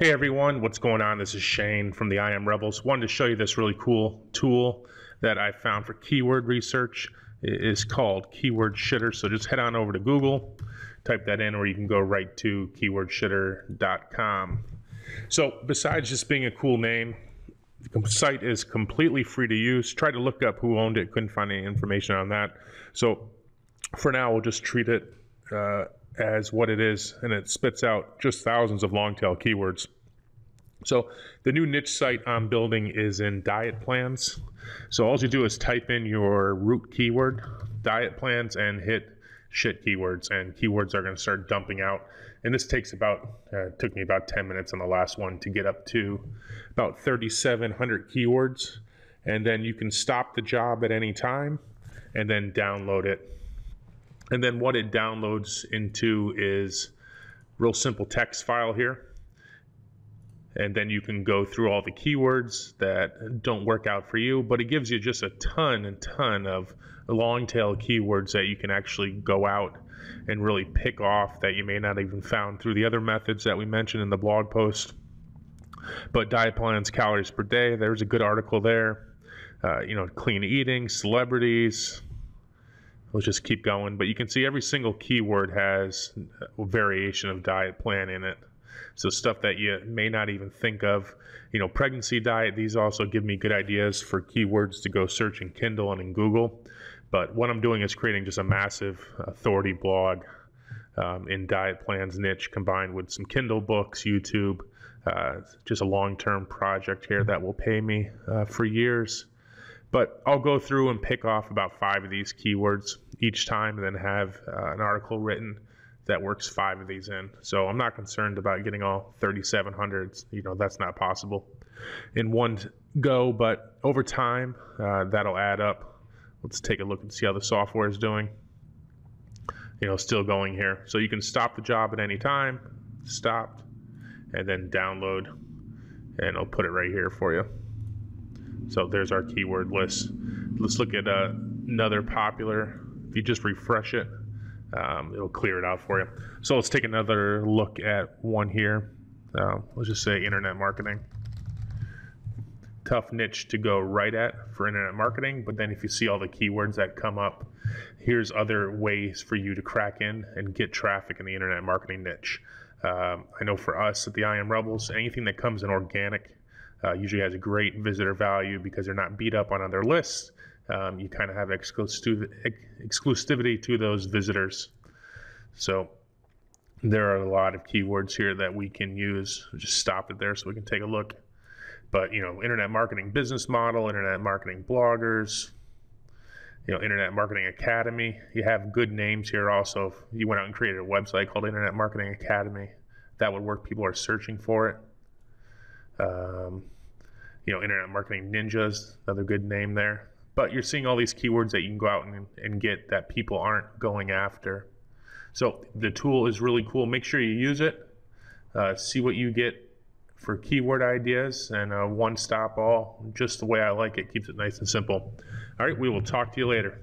Hey everyone, what's going on? This is Shane from the IM Rebels. Wanted to show you this really cool tool that I found for keyword research. It is called Keyword Shitter. So just head on over to Google, type that in, or you can go right to keywordshitter.com. So besides just being a cool name, the site is completely free to use. Tried to look up who owned it, couldn't find any information on that. So for now, we'll just treat it uh, as what it is, and it spits out just thousands of long tail keywords. So the new niche site I'm building is in diet plans. So all you do is type in your root keyword, diet plans, and hit shit keywords, and keywords are going to start dumping out. And this takes about uh, took me about 10 minutes on the last one to get up to about 3,700 keywords, and then you can stop the job at any time, and then download it and then what it downloads into is real simple text file here. And then you can go through all the keywords that don't work out for you, but it gives you just a ton and ton of long tail keywords that you can actually go out and really pick off that you may not even found through the other methods that we mentioned in the blog post. But diet plans, calories per day, there's a good article there. Uh, you know, clean eating, celebrities, let's just keep going. But you can see every single keyword has a variation of diet plan in it. So stuff that you may not even think of. You know, pregnancy diet, these also give me good ideas for keywords to go search in Kindle and in Google. But what I'm doing is creating just a massive authority blog um, in diet plans niche combined with some Kindle books, YouTube. Uh, just a long term project here that will pay me uh, for years. But I'll go through and pick off about five of these keywords each time and then have uh, an article written that works five of these in. So I'm not concerned about getting all 3,700. You know, that's not possible in one go, but over time, uh, that'll add up. Let's take a look and see how the software is doing. You know, still going here. So you can stop the job at any time, stopped, and then download, and I'll put it right here for you. So there's our keyword list. Let's look at uh, another popular. If you just refresh it, um, it'll clear it out for you. So let's take another look at one here. Uh, let's just say internet marketing. Tough niche to go right at for internet marketing, but then if you see all the keywords that come up, here's other ways for you to crack in and get traffic in the internet marketing niche. Um, I know for us at the IM Rebels, anything that comes in organic uh, usually has a great visitor value because they're not beat up on other lists. Um, you kind of have exclusiv- exclusivity to those visitors. So there are a lot of keywords here that we can use. Just stop it there so we can take a look. But you know, internet marketing business model, internet marketing bloggers, you know, Internet Marketing Academy. You have good names here. Also, if you went out and created a website called Internet Marketing Academy, that would work. People are searching for it. Um, you know, Internet Marketing Ninjas, another good name there. But you're seeing all these keywords that you can go out and, and get that people aren't going after. So the tool is really cool. Make sure you use it. Uh, see what you get for keyword ideas and a one stop all, just the way I like it. Keeps it nice and simple. All right, we will talk to you later.